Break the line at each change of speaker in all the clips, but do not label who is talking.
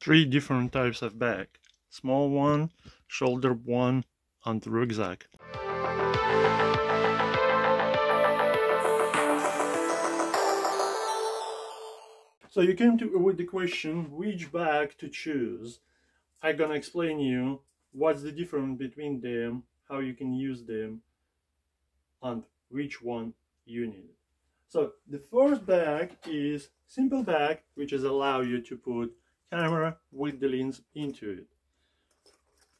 three different types of bag. Small one, shoulder one, and rucksack. So you came to with the question which bag to choose. I'm gonna explain you what's the difference between them, how you can use them, and which one you need. So the first bag is simple bag, which is allow you to put camera with the lens into it.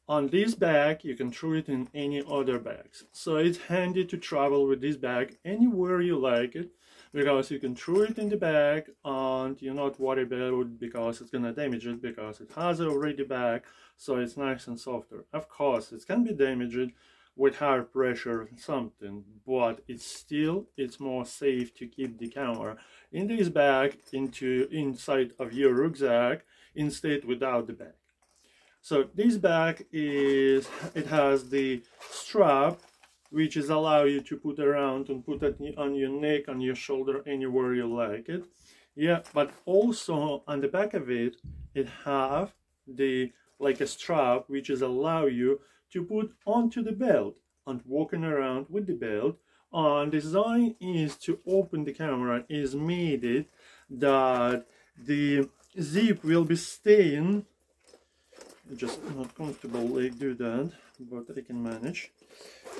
On this bag, you can throw it in any other bags. So it's handy to travel with this bag anywhere you like it because you can throw it in the bag and you're not worried about it because it's gonna damage it because it has already bag so it's nice and softer. Of course, it can be damaged with higher pressure something but it's still it's more safe to keep the camera in this bag into inside of your rucksack instead without the bag. So this bag is it has the strap which is allow you to put around and put it on your neck on your shoulder anywhere you like it. Yeah but also on the back of it it have the like a strap which is allow you to put onto the belt and walking around with the belt. And design is to open the camera is made it that the zip will be staying. Just not comfortable like do that but I can manage.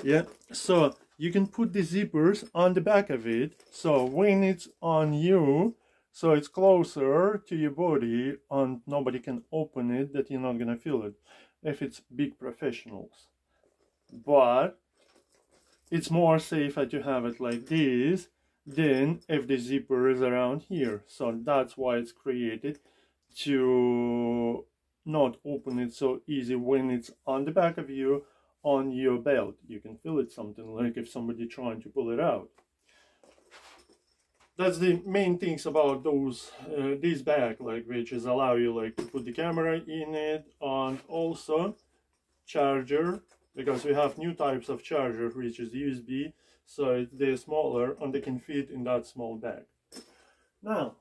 Yeah so you can put the zippers on the back of it. So when it's on you so it's closer to your body and nobody can open it that you're not gonna feel it if it's big professionals. But it's more safer to have it like this than if the zipper is around here. So that's why it's created to not open it so easy when it's on the back of you on your belt. You can feel it something like if somebody trying to pull it out. That's the main things about those uh, this bag like which is allow you like to put the camera in it and also charger because we have new types of charger which is USB so they're smaller and they can fit in that small bag. Now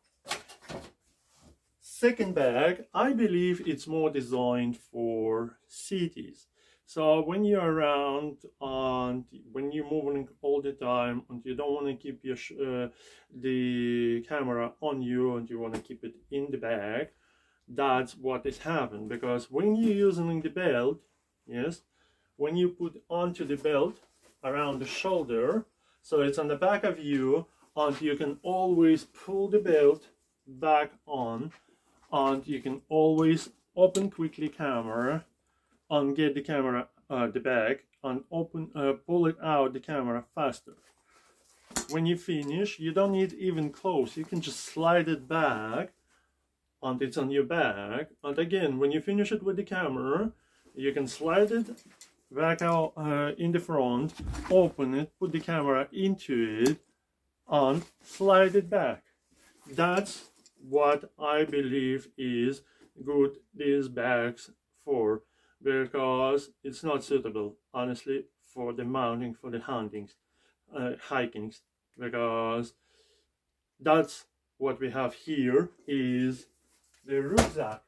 second bag I believe it's more designed for cities. So when you're around and when you're moving all the time and you don't want to keep your uh, the camera on you and you want to keep it in the bag, that's what is happening. Because when you're using the belt, yes, when you put onto the belt around the shoulder, so it's on the back of you and you can always pull the belt back on. And you can always open quickly camera and get the camera uh, the bag and open uh, pull it out the camera faster. When you finish you don't need even close you can just slide it back and it's on your bag. And again when you finish it with the camera you can slide it back out uh, in the front open it put the camera into it and slide it back. That's what I believe is good these bags for because it's not suitable honestly for the mounting for the huntings uh, hikings because that's what we have here is the rucksack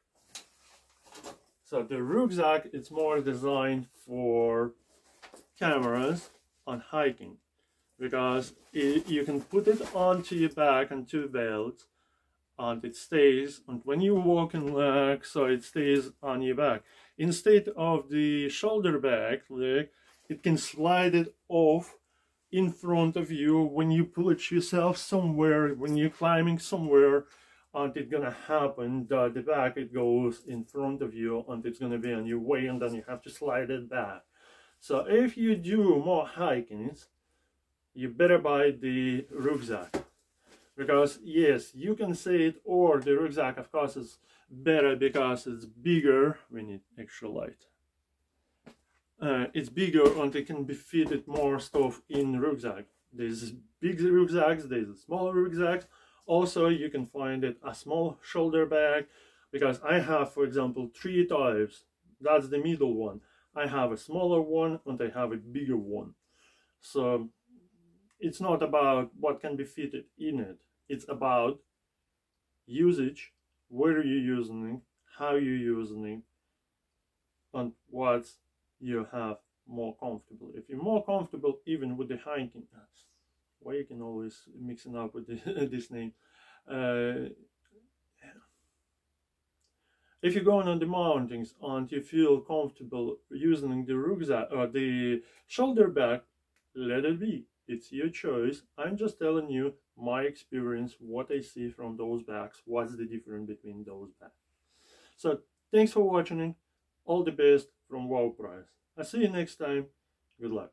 so the rucksack is more designed for cameras on hiking because it, you can put it onto your back on two belts and it stays and when you walk and leg so it stays on your back. Instead of the shoulder bag leg it can slide it off in front of you when you pull it yourself somewhere when you're climbing somewhere and it's gonna happen? That the back it goes in front of you and it's gonna be on your way and then you have to slide it back. So if you do more hikings you better buy the rucksack. Because yes you can say it or the rucksack of course is better because it's bigger. We need extra light. Uh, it's bigger and it can be fitted more stuff in rucksack. There's big rucksacks there's smaller rucksacks also you can find it a small shoulder bag because I have for example three types that's the middle one I have a smaller one and I have a bigger one so it's not about what can be fitted in it. It's about usage, where you're using it, how you using it and what you have more comfortable. If you're more comfortable even with the hiking, why you can always mix it up with this name. Uh, if you're going on the mountains and you feel comfortable using the rucksack or the shoulder bag, let it be. It's your choice. I'm just telling you my experience, what I see from those bags, what's the difference between those bags. So thanks for watching. All the best from WoW Price. I'll see you next time. Good luck.